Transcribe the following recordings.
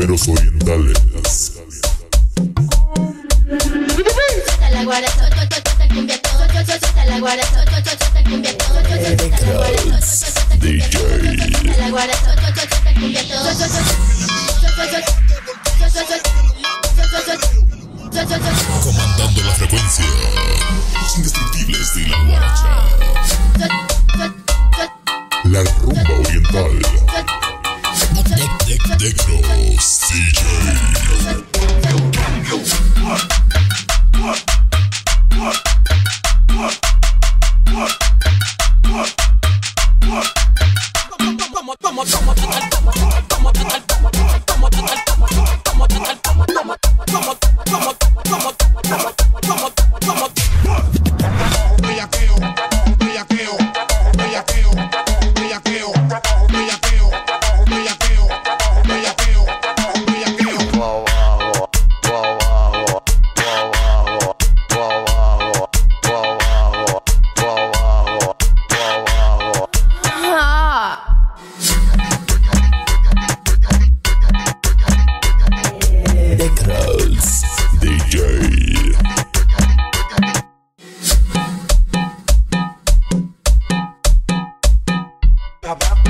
rumberos orientales. Comandando la frecuencia. Los indestructibles de la guaracha. La rumba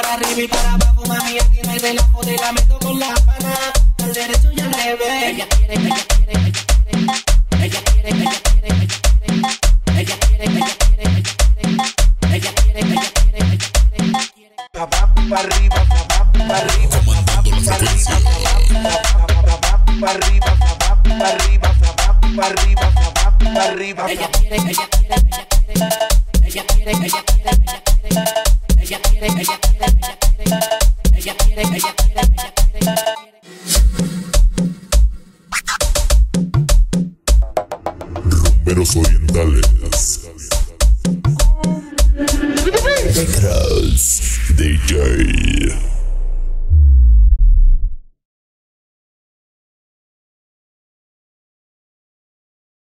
arriba, abajo, arriba, abajo, arriba, abajo, abajo, arriba, arriba, arriba, arriba, arriba. Para arriba y para abajo, mami, aquí no hay la meto con la pana al derecho y al revés. Ella quiere. Para arriba para. Ella quiere, ella quiere, ella quiere. Ella quiere, ella quiere, ella quiere. Ella quiere, ella quiere, ella quiere. Ella quiere, abajo, pa' arriba, pa' abajo, pa' arriba, abajo, Comandando la pa' arriba, frecuencia. pa' abajo, pa' arriba, pa' abajo, pa' arriba, pa' abajo, pa' arriba, pa' abajo, pa' arriba, pa' Ella abajo. quiere, ella quiere, ella quiere. Ella quiere, ella quiere, Rumberos orientales. Detrás, DJ.